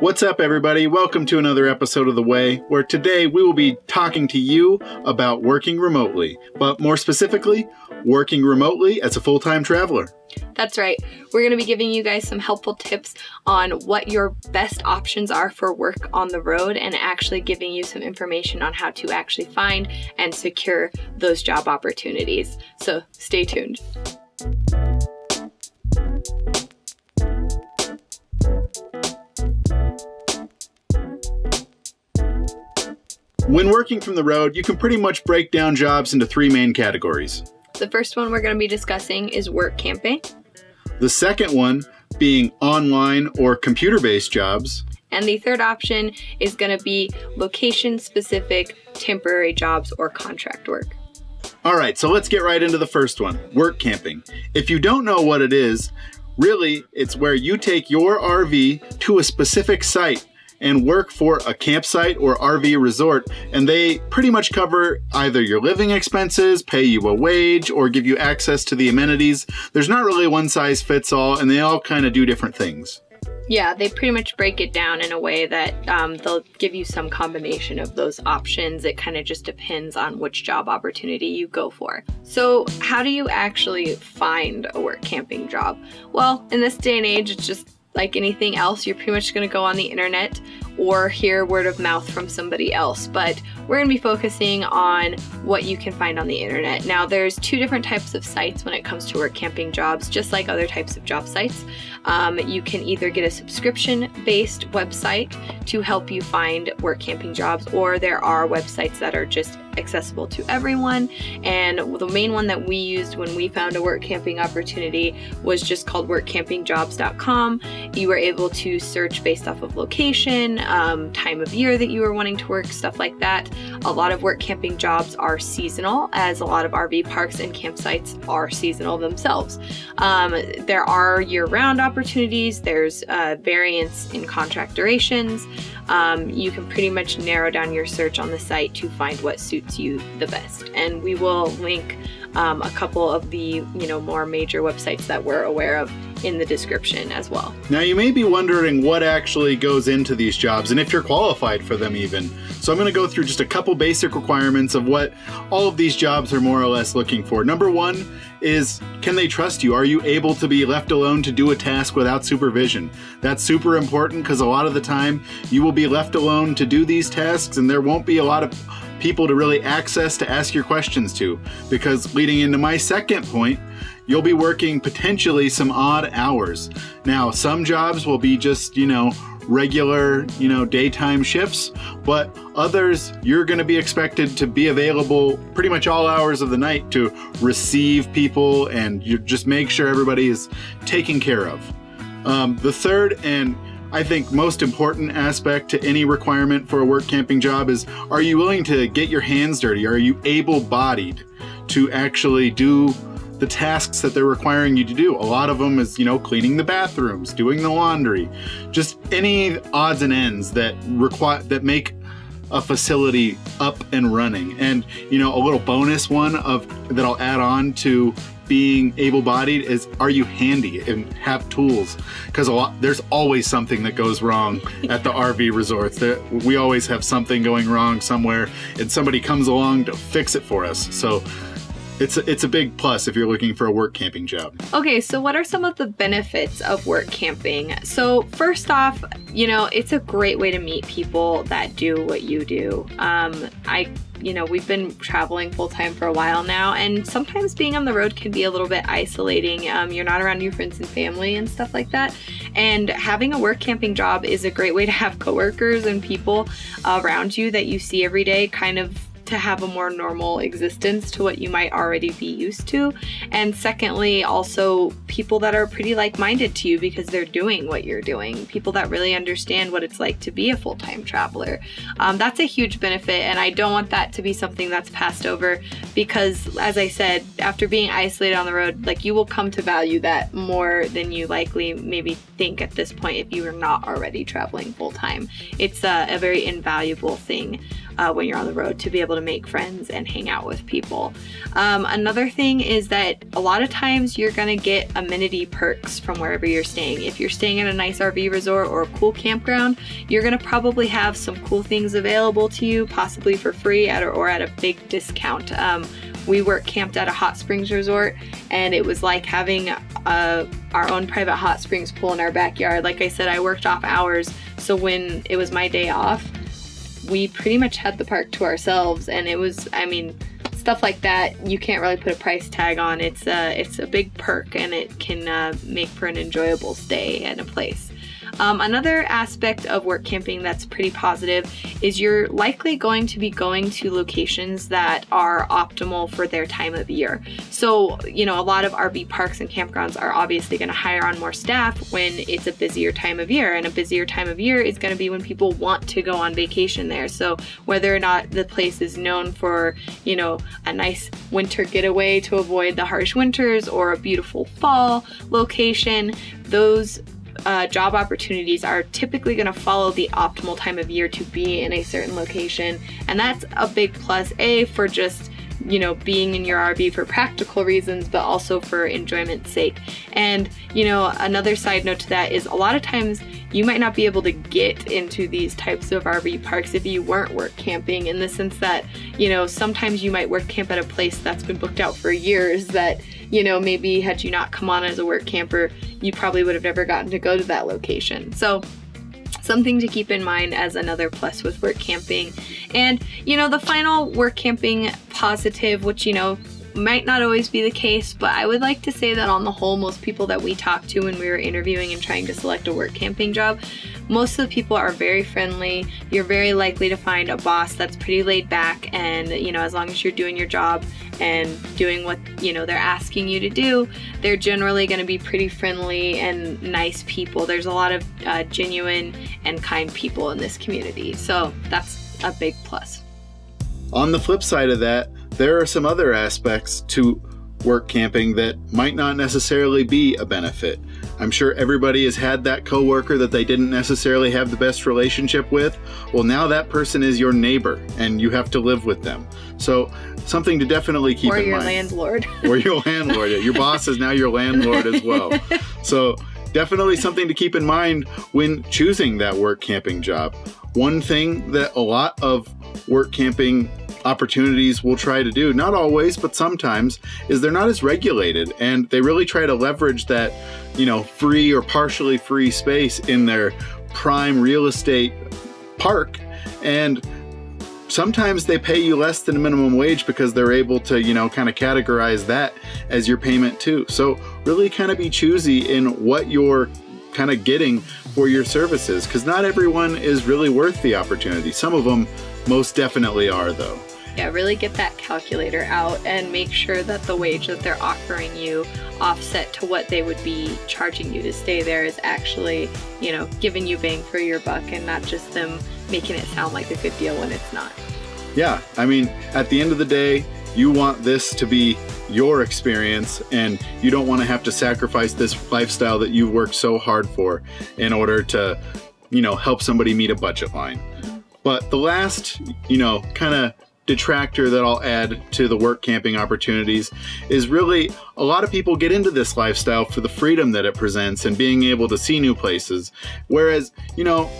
What's up, everybody? Welcome to another episode of The Way, where today we will be talking to you about working remotely, but more specifically, working remotely as a full time traveler. That's right. We're going to be giving you guys some helpful tips on what your best options are for work on the road and actually giving you some information on how to actually find and secure those job opportunities. So stay tuned. When working from the road, you can pretty much break down jobs into three main categories. The first one we're going to be discussing is work camping. The second one being online or computer based jobs. And the third option is going to be location specific temporary jobs or contract work. All right, so let's get right into the first one work camping. If you don't know what it is, really, it's where you take your RV to a specific site and work for a campsite or RV resort, and they pretty much cover either your living expenses, pay you a wage, or give you access to the amenities. There's not really one size fits all, and they all kind of do different things. Yeah, they pretty much break it down in a way that um, they'll give you some combination of those options. It kind of just depends on which job opportunity you go for. So, how do you actually find a work camping job? Well, in this day and age, it's just like anything else, you're pretty much going to go on the internet or hear word of mouth from somebody else. But we're going to be focusing on what you can find on the internet. Now, there's two different types of sites when it comes to work camping jobs, just like other types of job sites. Um, you can either get a subscription based website to help you find work camping jobs, or there are websites that are just accessible to everyone. And the main one that we used when we found a work camping opportunity was just called workampingjobs.com. You were able to search based off of location, um, time of year that you are wanting to work, stuff like that. A lot of work camping jobs are seasonal, as a lot of RV parks and campsites are seasonal themselves. Um, there are year round opportunities, there's uh, variance in contract durations. Um, you can pretty much narrow down your search on the site to find what suits you the best. And we will link um, a couple of the you know more major websites that we're aware of in the description as well. Now, you may be wondering what actually goes into these jobs and if you're qualified for them, even. So, I'm going to go through just a couple basic requirements of what all of these jobs are more or less looking for. Number one is can they trust you? Are you able to be left alone to do a task without supervision? That's super important because a lot of the time you will be left alone to do these tasks and there won't be a lot of people to really access to ask your questions to. Because leading into my second point, you'll be working potentially some odd hours. Now, some jobs will be just, you know, regular, you know, daytime shifts, but others you're going to be expected to be available pretty much all hours of the night to receive people and you just make sure everybody is taken care of. Um, the third and I think most important aspect to any requirement for a work camping job is are you willing to get your hands dirty? Are you able bodied to actually do the tasks that they're requiring you to do. A lot of them is, you know, cleaning the bathrooms, doing the laundry, just any odds and ends that require that make a facility up and running. And you know, a little bonus one of that I'll add on to being able-bodied is are you handy and have tools because a lot there's always something that goes wrong at the rv resorts that we always have something going wrong somewhere and somebody comes along to fix it for us so it's a, it's a big plus if you're looking for a work camping job. Okay, so what are some of the benefits of work camping? So first off, you know, it's a great way to meet people that do what you do. Um, I you know, we've been traveling full time for a while now, and sometimes being on the road can be a little bit isolating. Um, you're not around your friends and family and stuff like that. And having a work camping job is a great way to have coworkers and people around you that you see every day kind of to have a more normal existence to what you might already be used to. And secondly, also people that are pretty like minded to you because they're doing what you're doing, people that really understand what it's like to be a full time traveler. Um, that's a huge benefit, and I don't want that to be something that's passed over because, as I said, after being isolated on the road, like you will come to value that more than you likely maybe think at this point if you are not already traveling full time. It's a, a very invaluable thing. Uh, when you're on the road to be able to make friends and hang out with people. Um, another thing is that a lot of times you're going to get amenity perks from wherever you're staying. If you're staying at a nice RV resort or a cool campground, you're going to probably have some cool things available to you, possibly for free at, or at a big discount. Um, we work camped at a hot springs resort and it was like having a, uh, our own private hot springs pool in our backyard. Like I said, I worked off hours, so when it was my day off, we pretty much had the park to ourselves and it was, I mean, stuff like that you can't really put a price tag on. It's a, uh, it's a big perk and it can uh, make for an enjoyable stay at a place. Um, another aspect of work camping that's pretty positive is you're likely going to be going to locations that are optimal for their time of year. So, you know, a lot of RV parks and campgrounds are obviously going to hire on more staff when it's a busier time of year, and a busier time of year is going to be when people want to go on vacation there. So, whether or not the place is known for, you know, a nice winter getaway to avoid the harsh winters or a beautiful fall location, those uh, job opportunities are typically going to follow the optimal time of year to be in a certain location. And that's a big plus, A, for just you know, being in your RV for practical reasons, but also for enjoyment's sake. And, you know, another side note to that is a lot of times you might not be able to get into these types of RV parks if you weren't work camping in the sense that, you know, sometimes you might work camp at a place that's been booked out for years that, you know, maybe had you not come on as a work camper, you probably would have never gotten to go to that location. So, something to keep in mind as another plus with work camping. And, you know, the final work camping positive, which, you know, might not always be the case, but I would like to say that on the whole, most people that we talked to when we were interviewing and trying to select a work camping job, most of the people are very friendly. You're very likely to find a boss that's pretty laid back, and you know, as long as you're doing your job and doing what you know they're asking you to do, they're generally going to be pretty friendly and nice people. There's a lot of uh, genuine and kind people in this community, so that's a big plus. On the flip side of that, there are some other aspects to work camping that might not necessarily be a benefit. I'm sure everybody has had that coworker that they didn't necessarily have the best relationship with. Well, now that person is your neighbor and you have to live with them. So, something to definitely keep or in mind. Or your landlord. or your landlord. Your boss is now your landlord as well. So, definitely something to keep in mind when choosing that work camping job. One thing that a lot of work camping opportunities will try to do, not always, but sometimes, is they're not as regulated and they really try to leverage that, you know, free or partially free space in their prime real estate park. And sometimes they pay you less than minimum wage because they're able to, you know, kind of categorize that as your payment too. So really kind of be choosy in what you're kind of getting for your services because not everyone is really worth the opportunity. Some of them most definitely are though. Yeah, really get that calculator out and make sure that the wage that they're offering you offset to what they would be charging you to stay there is actually, you know, giving you bang for your buck and not just them making it sound like a good deal when it's not. Yeah, I mean, at the end of the day, you want this to be your experience and you don't want to have to sacrifice this lifestyle that you've worked so hard for in order to, you know, help somebody meet a budget line. Mm-hmm. But the last, you know, kind of detractor that I'll add to the work camping opportunities is really a lot of people get into this lifestyle for the freedom that it presents and being able to see new places. Whereas, you know,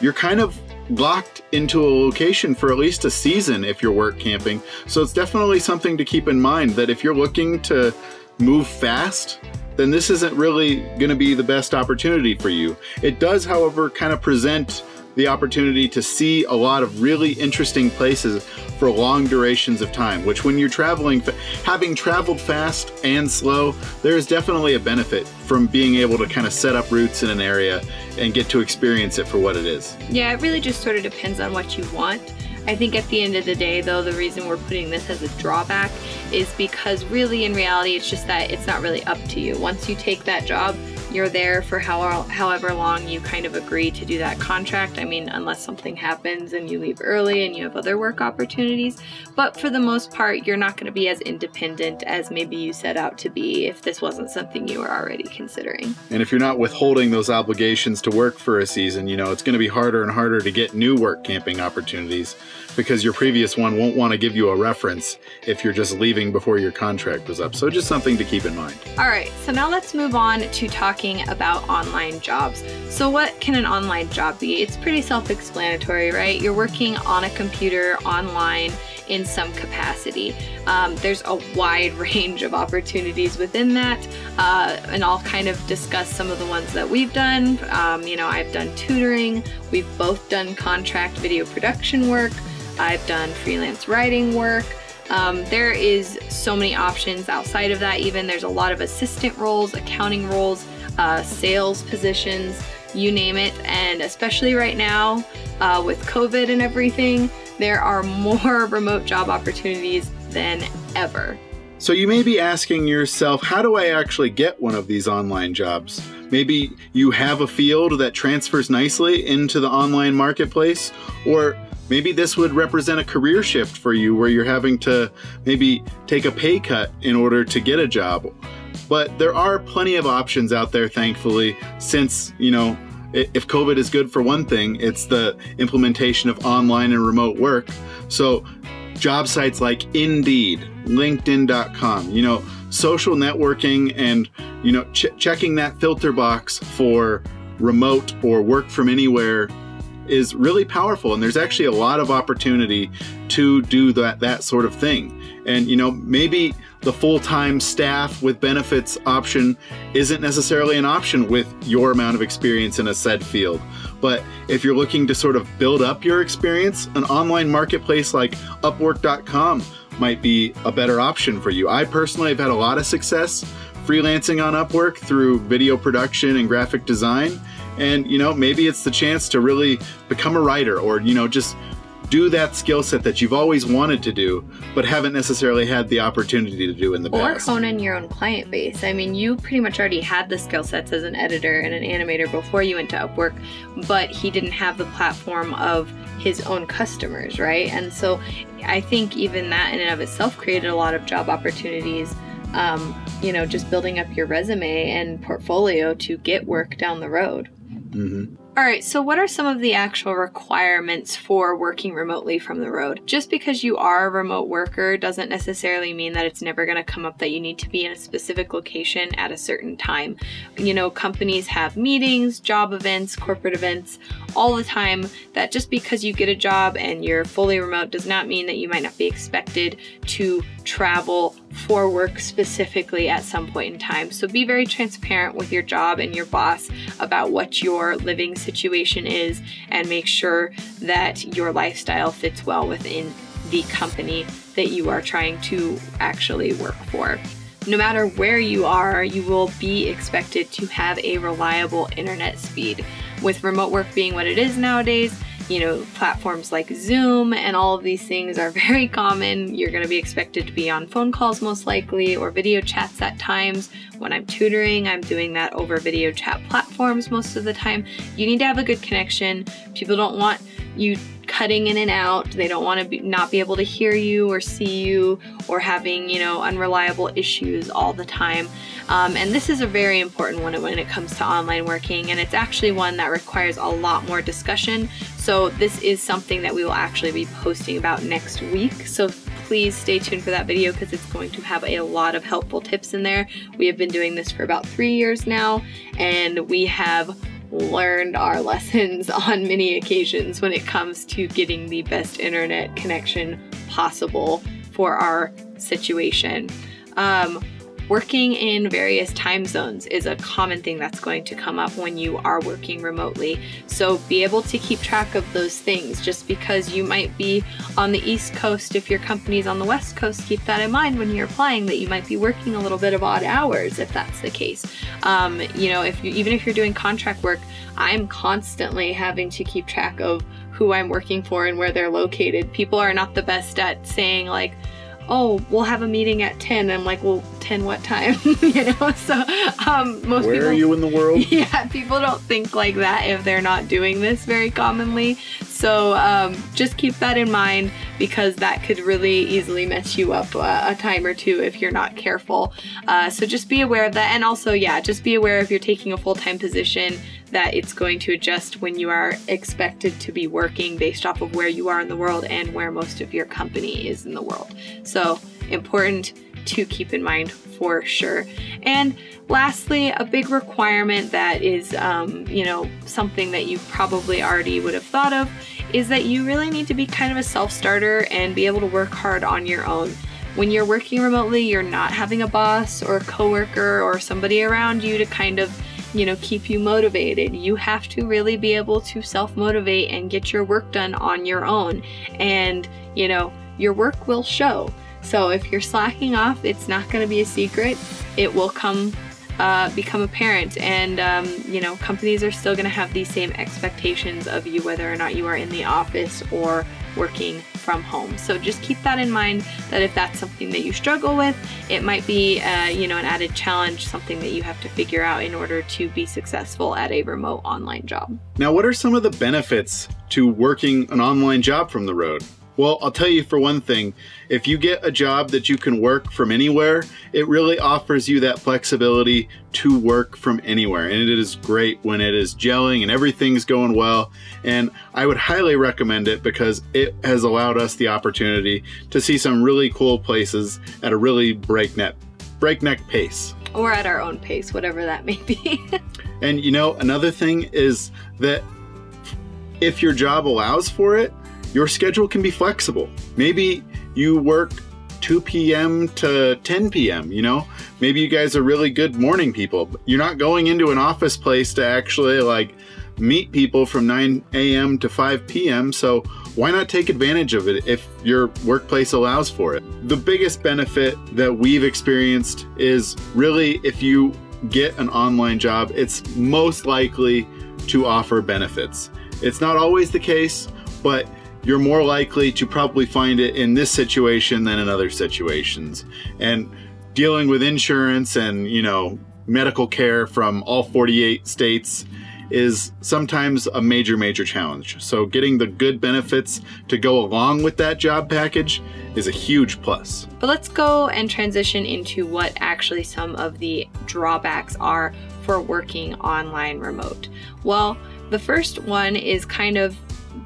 you're kind of locked into a location for at least a season if you're work camping. So it's definitely something to keep in mind that if you're looking to move fast, then this isn't really going to be the best opportunity for you. It does, however, kind of present the opportunity to see a lot of really interesting places for long durations of time, which when you're traveling, having traveled fast and slow, there is definitely a benefit from being able to kind of set up roots in an area and get to experience it for what it is. Yeah, it really just sort of depends on what you want. I think at the end of the day, though, the reason we're putting this as a drawback is because really in reality, it's just that it's not really up to you. Once you take that job, you're there for how, however long you kind of agree to do that contract. I mean, unless something happens and you leave early and you have other work opportunities. But for the most part, you're not going to be as independent as maybe you set out to be if this wasn't something you were already considering. And if you're not withholding those obligations to work for a season, you know, it's going to be harder and harder to get new work camping opportunities because your previous one won't want to give you a reference if you're just leaving before your contract was up. So just something to keep in mind. All right, so now let's move on to talking about online jobs. So what can an online job be? It's pretty self-explanatory, right? You're working on a computer online in some capacity. Um, there's a wide range of opportunities within that, uh, and I'll kind of discuss some of the ones that we've done. Um, you know, I've done tutoring, we've both done contract video production work, I've done freelance writing work. Um, there is so many options outside of that even. There's a lot of assistant roles, accounting roles, uh, sales positions, you name it. And especially right now uh, with COVID and everything, there are more remote job opportunities than ever. So you may be asking yourself, how do I actually get one of these online jobs? Maybe you have a field that transfers nicely into the online marketplace, or maybe this would represent a career shift for you where you're having to maybe take a pay cut in order to get a job. But there are plenty of options out there, thankfully, since, you know, if COVID is good for one thing, it's the implementation of online and remote work. So, job sites like Indeed, LinkedIn.com, you know, social networking and, you know, ch- checking that filter box for remote or work from anywhere is really powerful and there's actually a lot of opportunity to do that that sort of thing and you know maybe the full-time staff with benefits option isn't necessarily an option with your amount of experience in a said field. But if you're looking to sort of build up your experience, an online marketplace like Upwork.com might be a better option for you. I personally have had a lot of success freelancing on Upwork through video production and graphic design. And, you know, maybe it's the chance to really become a writer or, you know, just do that skill set that you've always wanted to do, but haven't necessarily had the opportunity to do in the or past. Or hone in your own client base. I mean, you pretty much already had the skill sets as an editor and an animator before you went to Upwork, but he didn't have the platform of his own customers, right? And so I think even that in and of itself created a lot of job opportunities. Um, you know, just building up your resume and portfolio to get work down the road. Mm-hmm. All right, so what are some of the actual requirements for working remotely from the road? Just because you are a remote worker doesn't necessarily mean that it's never going to come up that you need to be in a specific location at a certain time. You know, companies have meetings, job events, corporate events all the time that just because you get a job and you're fully remote does not mean that you might not be expected to travel for work specifically at some point in time. So be very transparent with your job and your boss about what your living situation is and make sure that your lifestyle fits well within the company that you are trying to actually work for. No matter where you are, you will be expected to have a reliable internet speed. With remote work being what it is nowadays, you know, platforms like Zoom and all of these things are very common. You're going to be expected to be on phone calls most likely or video chats at times. When I'm tutoring, I'm doing that over video chat platforms most of the time. You need to have a good connection. People don't want you cutting in and out. They don't want to be, not be able to hear you or see you or having, you know, unreliable issues all the time. Um, and this is a very important one when it comes to online working, and it's actually one that requires a lot more discussion. So this is something that we will actually be posting about next week. So please stay tuned for that video because it's going to have a lot of helpful tips in there. We have been doing this for about three years now, and we have learned our lessons on many occasions when it comes to getting the best internet connection possible for our situation. Um, Working in various time zones is a common thing that's going to come up when you are working remotely. So be able to keep track of those things. Just because you might be on the East Coast, if your company's on the West Coast, keep that in mind when you're applying that you might be working a little bit of odd hours if that's the case. Um, you know, if you, even if you're doing contract work, I'm constantly having to keep track of who I'm working for and where they're located. People are not the best at saying like, oh, we'll have a meeting at 10. I'm like, well, 10 what time, you know? So um, most Where people. are you in the world? Yeah, people don't think like that if they're not doing this very commonly. So um, just keep that in mind because that could really easily mess you up uh, a time or two if you're not careful. Uh, so just be aware of that. And also, yeah, just be aware if you're taking a full time position that it's going to adjust when you are expected to be working based off of where you are in the world and where most of your company is in the world. So important to keep in mind for sure. And lastly, a big requirement that is, um, you know, something that you probably already would have thought of is that you really need to be kind of a self starter and be able to work hard on your own. When you're working remotely, you're not having a boss or a coworker or somebody around you to kind of you know, keep you motivated. You have to really be able to self motivate and get your work done on your own. And, you know, your work will show. So if you're slacking off, it's not going to be a secret. It will come uh, become apparent, and um, you know companies are still going to have these same expectations of you, whether or not you are in the office or working from home. So just keep that in mind. That if that's something that you struggle with, it might be uh, you know an added challenge, something that you have to figure out in order to be successful at a remote online job. Now, what are some of the benefits to working an online job from the road? Well, I'll tell you for one thing, if you get a job that you can work from anywhere, it really offers you that flexibility to work from anywhere. And it is great when it is gelling and everything's going well. And I would highly recommend it because it has allowed us the opportunity to see some really cool places at a really breakneck breakneck pace. Or at our own pace, whatever that may be. and you know, another thing is that if your job allows for it, your schedule can be flexible. Maybe you work 2 p.m. to 10 p.m., you know? Maybe you guys are really good morning people. You're not going into an office place to actually like meet people from 9 a.m. to 5 p.m. So why not take advantage of it if your workplace allows for it? The biggest benefit that we've experienced is really if you get an online job, it's most likely to offer benefits. It's not always the case, but you're more likely to probably find it in this situation than in other situations. And dealing with insurance and, you know, medical care from all 48 states is sometimes a major, major challenge. So getting the good benefits to go along with that job package is a huge plus. But let's go and transition into what actually some of the drawbacks are for working online remote. Well, the first one is kind of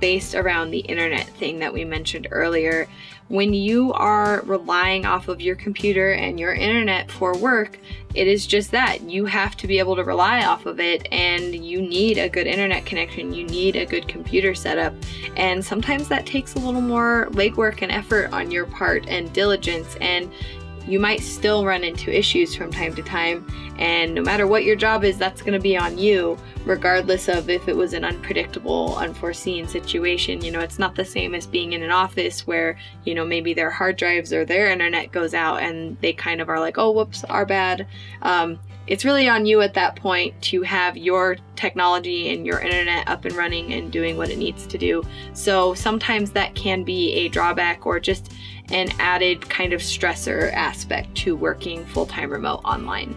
based around the internet thing that we mentioned earlier. When you are relying off of your computer and your internet for work, it is just that. You have to be able to rely off of it and you need a good internet connection. You need a good computer setup. And sometimes that takes a little more legwork and effort on your part and diligence. And you might still run into issues from time to time. And no matter what your job is, that's going to be on you, regardless of if it was an unpredictable, unforeseen situation. You know, it's not the same as being in an office where, you know, maybe their hard drives or their internet goes out and they kind of are like, oh, whoops, our bad. Um, it's really on you at that point to have your technology and your internet up and running and doing what it needs to do. So sometimes that can be a drawback or just an added kind of stressor aspect to working full-time remote online.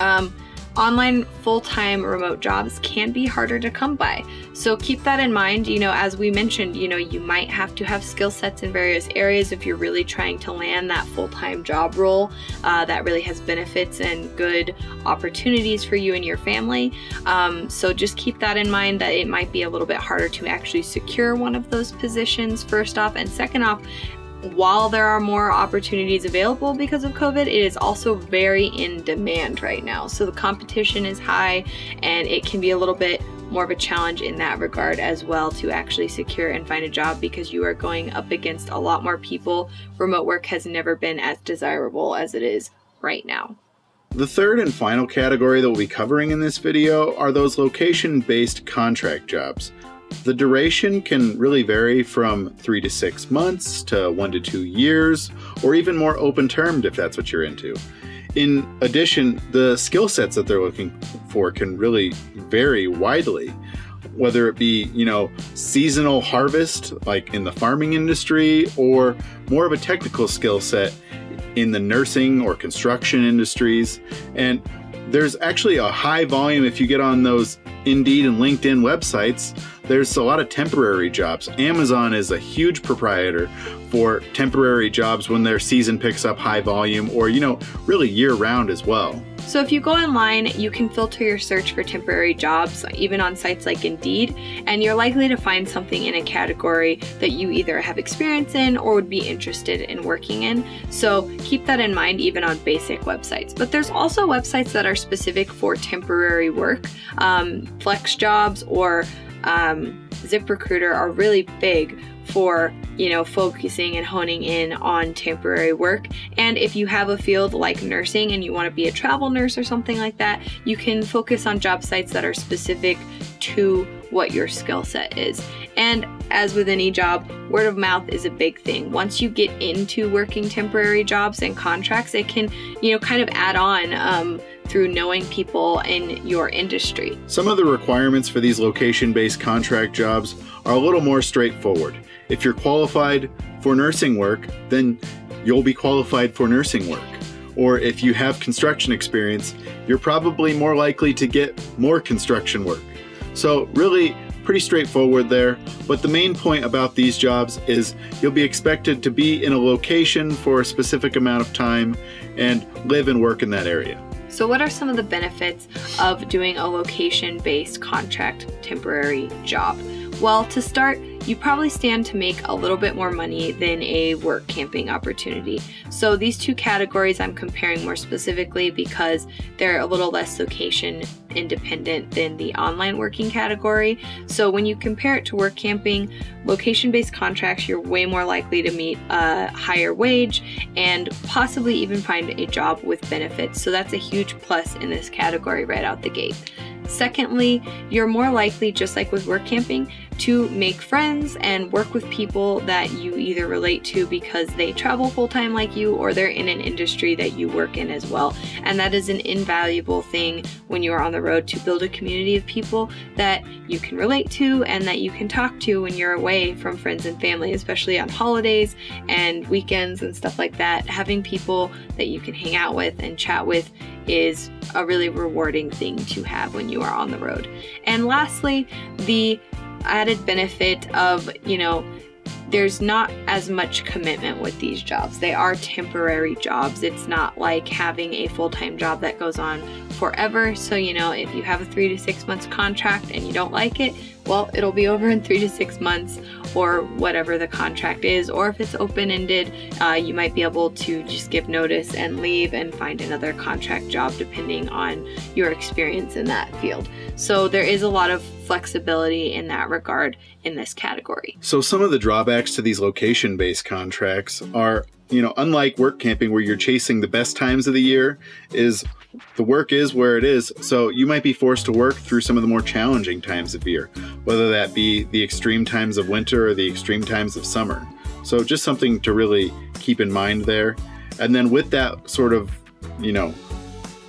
Um, online full-time remote jobs can be harder to come by. So keep that in mind, you know, as we mentioned, you know, you might have to have skill sets in various areas if you're really trying to land that full-time job role uh, that really has benefits and good opportunities for you and your family. Um, so just keep that in mind that it might be a little bit harder to actually secure one of those positions first off and second off while there are more opportunities available because of COVID, it is also very in demand right now. So the competition is high and it can be a little bit more of a challenge in that regard as well to actually secure and find a job because you are going up against a lot more people. Remote work has never been as desirable as it is right now. The third and final category that we'll be covering in this video are those location-based contract jobs. The duration can really vary from three to six months to one to two years, or even more open termed if that's what you're into. In addition, the skill sets that they're looking for can really vary widely, whether it be, you know, seasonal harvest, like in the farming industry, or more of a technical skill set in the nursing or construction industries. And there's actually a high volume if you get on those Indeed and LinkedIn websites. There's a lot of temporary jobs. Amazon is a huge proprietor for temporary jobs when their season picks up high volume or, you know, really year round as well. So if you go online, you can filter your search for temporary jobs, even on sites like Indeed, and you're likely to find something in a category that you either have experience in or would be interested in working in. So keep that in mind even on basic websites. But there's also websites that are specific for temporary work. Um, Flex Jobs or um, ZipRecruiter are really big for you know focusing and honing in on temporary work. And if you have a field like nursing and you want to be a travel nurse or something like that you can focus on job sites that are specific to what your skill set is. And as with any job word of mouth is a big thing. Once you get into working temporary jobs and contracts it can you know kind of add on um, through knowing people in your industry. Some of the requirements for these location based contract jobs are a little more straightforward. If you're qualified for nursing work, then you'll be qualified for nursing work. Or if you have construction experience, you're probably more likely to get more construction work. So, really, pretty straightforward there. But the main point about these jobs is you'll be expected to be in a location for a specific amount of time and live and work in that area. So, what are some of the benefits of doing a location based contract temporary job? Well, to start, you probably stand to make a little bit more money than a work camping opportunity. So these two categories I'm comparing more specifically because they're a little less location independent than the online working category. So when you compare it to work camping, location-based contracts, you're way more likely to meet a higher wage and possibly even find a job with benefits. So that's a huge plus in this category right out the gate. Secondly, you're more likely, just like with work camping, to make friends and work with people that you either relate to because they travel full time like you or they're in an industry that you work in as well. And that is an invaluable thing when you are on the road to build a community of people that you can relate to and that you can talk to when you're away from friends and family, especially on holidays and weekends and stuff like that. Having people that you can hang out with and chat with is a really rewarding thing to have when you are on the road. And lastly, the added benefit of, you know, there's not as much commitment with these jobs. They are temporary jobs. It's not like having a full time job that goes on forever. So, you know, if you have a three to six months contract and you don't like it, well, it'll be over in three to six months or whatever the contract is. Or if it's open ended, uh, you might be able to just give notice and leave and find another contract job depending on your experience in that field. So there is a lot of flexibility in that regard in this category. So some of the drawbacks to these location based contracts are you know, unlike work camping where you're chasing the best times of the year, is the work is where it is. So you might be forced to work through some of the more challenging times of year, whether that be the extreme times of winter or the extreme times of summer. So just something to really keep in mind there. And then with that sort of, you know,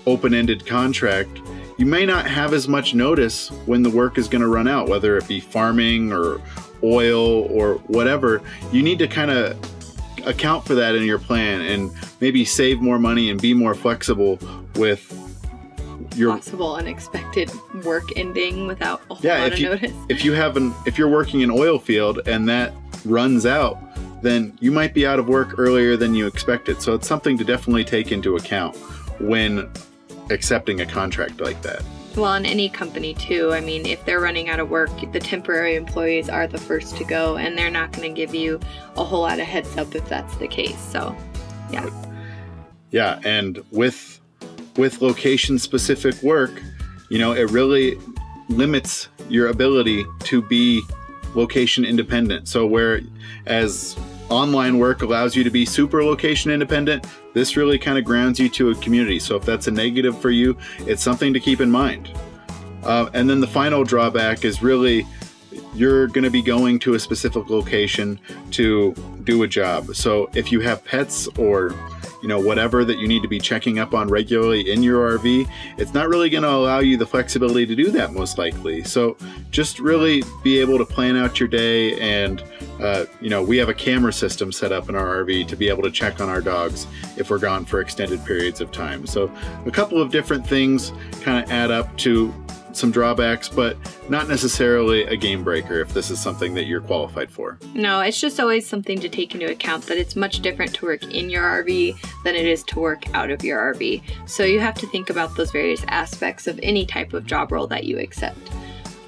open ended contract, you may not have as much notice when the work is going to run out, whether it be farming or oil or whatever. You need to kind of account for that in your plan and maybe save more money and be more flexible with your possible unexpected work ending without a whole yeah, lot if of you, notice. If you have an if you're working an oil field and that runs out, then you might be out of work earlier than you expected. So it's something to definitely take into account when accepting a contract like that. Well, in any company too. I mean, if they're running out of work, the temporary employees are the first to go, and they're not going to give you a whole lot of heads up if that's the case. So, yeah. Yeah, and with with location specific work, you know, it really limits your ability to be location independent. So where as online work allows you to be super location independent, this really kind of grounds you to a community. So if that's a negative for you, it's something to keep in mind. Uh, and then the final drawback is really you're going to be going to a specific location to do a job. So if you have pets or you know, whatever that you need to be checking up on regularly in your RV, it's not really going to allow you the flexibility to do that most likely. So just really be able to plan out your day and uh, you know, we have a camera system set up in our RV to be able to check on our dogs if we're gone for extended periods of time. So, a couple of different things kind of add up to some drawbacks, but not necessarily a game breaker if this is something that you're qualified for. No, it's just always something to take into account that it's much different to work in your RV than it is to work out of your RV. So you have to think about those various aspects of any type of job role that you accept.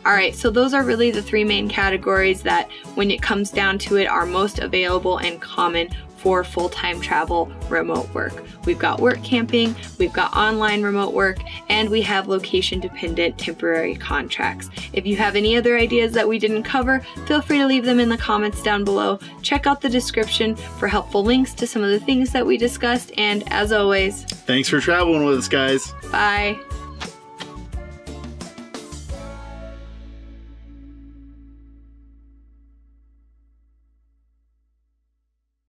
All right, so those are really the three main categories that, when it comes down to it, are most available and common for full time travel remote work. We've got work camping, we've got online remote work, and we have location dependent temporary contracts. If you have any other ideas that we didn't cover, feel free to leave them in the comments down below. Check out the description for helpful links to some of the things that we discussed, and as always, thanks for traveling with us, guys. Bye.